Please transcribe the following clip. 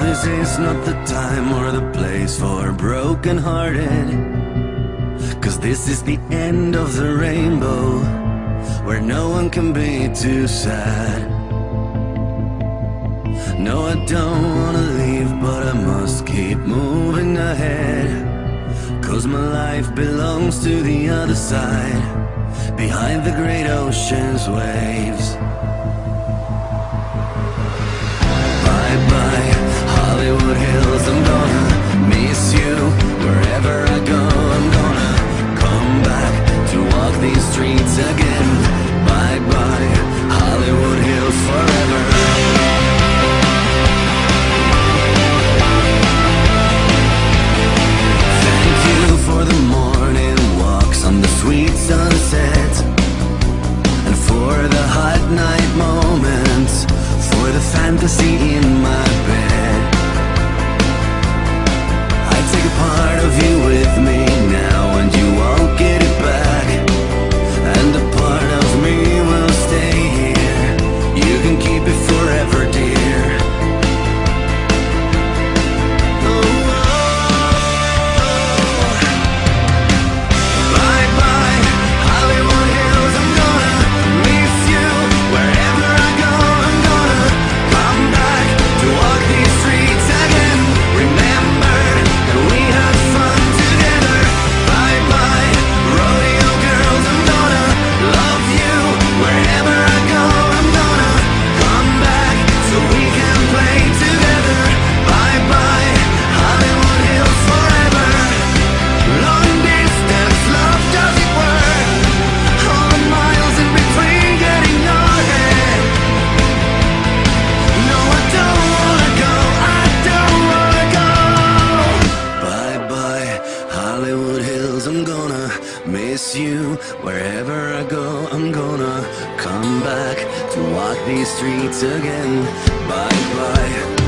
This is not the time or the place for broken hearted. Cause this is the end of the rainbow, where no one can be too sad. No, I don't wanna leave, but I must keep moving ahead. Cause my life belongs to the other side, behind the great ocean's waves. Sunset. And for the hot night moments For the fantasy in my miss you wherever I go. I'm gonna come back to walk these streets again. Bye bye.